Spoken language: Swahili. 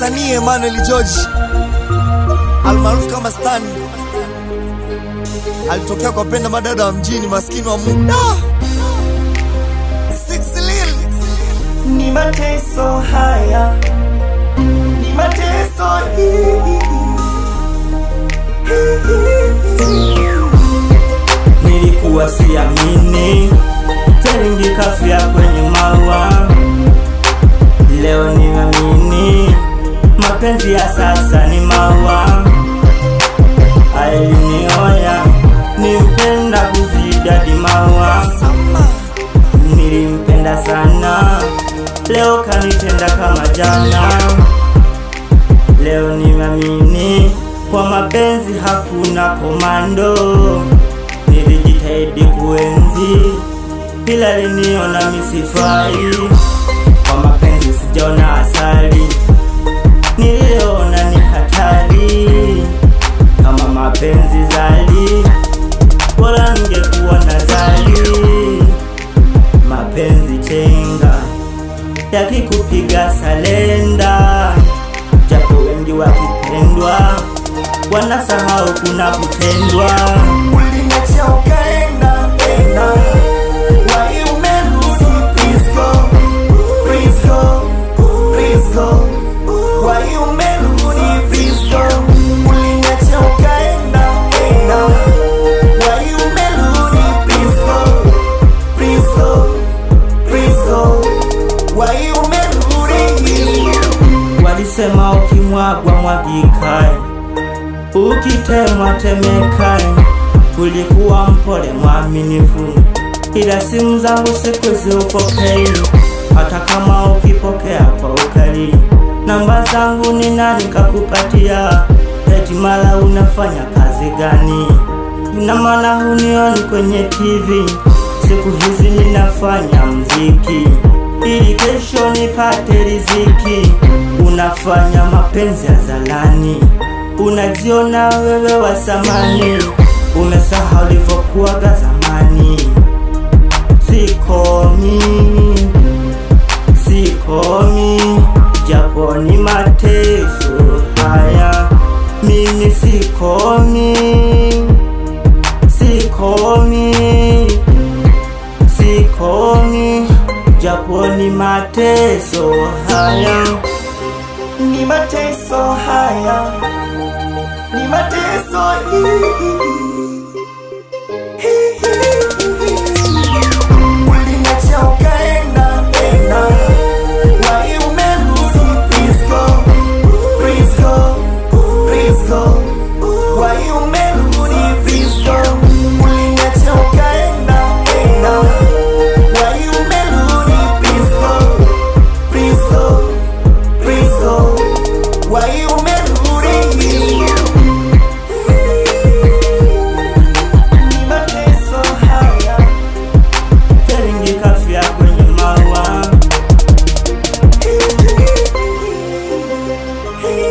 msanii Emmanuel George almaarufu kama Stan alitokea kwa penda madada wa mjini, maskini wa Mungu. Six Lil. ni mateso haya, ni mateso hii. Nilikuwa siamini, teringi kafia kwenye mapenzi ya sasa ni maua. Alinioya, nimpenda kuzidadi maua nilimpenda sana, leo kanitenda kama jana. Leo nimeamini kwa mapenzi hakuna komando. Nilijitahidi kuenzi, ila liniona misifai. Kwa mapenzi sijaona asali, yakikupiga salenda, japo wengi wakipendwa wanasahau kuna kutendwa. Walisema ukimwagwa mwagikae, ukitemwa temekae. Ulikuwa mpole mwaminifu, ila simu zangu siku hizi upokei, hata kama ukipokea kwa ukali. Namba zangu ni nani kakupatia? Eti mala unafanya kazi gani? Ina maana hunioni kwenye TV, siku hizi ninafanya mziki ili kesho nipate riziki. Unafanya mapenzi ya zalani, unajiona wewe wa samani, umesahau ulivyokuwaga zamani. Sikomi, sikomi, japo ni mateso haya, mimi sikomi, sikomi. Sikomi, japo ni mateso haya, ni mateso haya, ni mateso hii. He